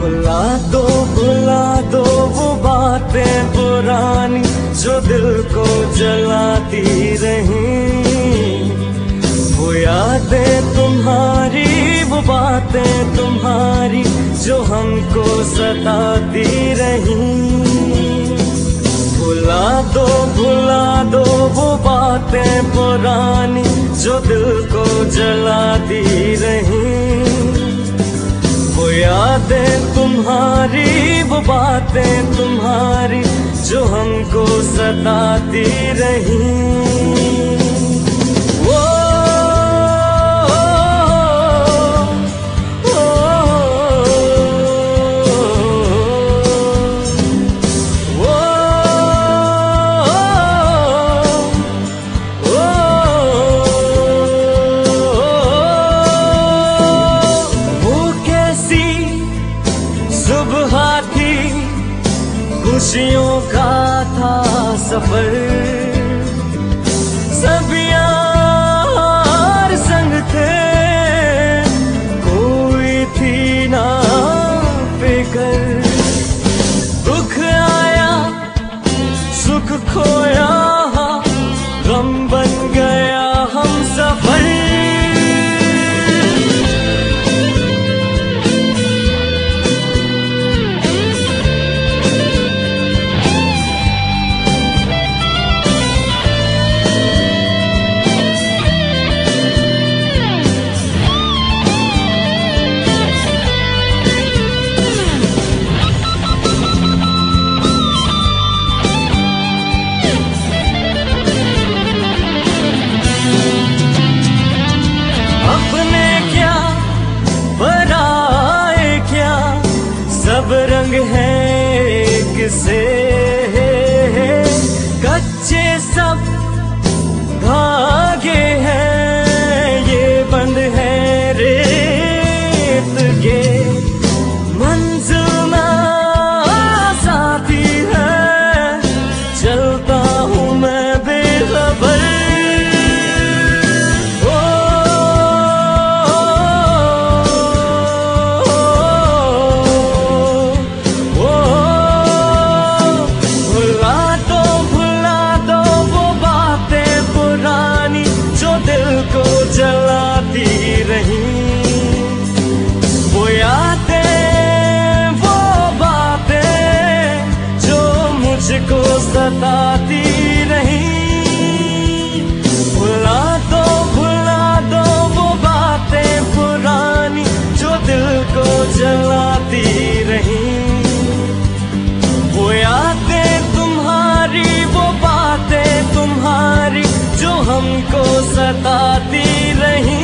बुला दो बुला दो वो बातें पुरानी जो दिल को जलाती रही। वो यादें तुम्हारी, वो बातें तुम्हारी जो हमको सताती रही। बुला दो भुला दो वो बातें पुरानी जो दिल को जलाती रही। यादें तुम्हारी वो बातें तुम्हारी जो हमको सताती रही। सुबह थी खुशियों का था सफ़र। सब संग थे। कोई थी ना फिकर। dizer. सताती रही। भुला दो भुला दो वो बातें पुरानी जो दिल को जलाती रही। वो यादें तुम्हारी, वो बातें तुम्हारी जो हमको सताती रही।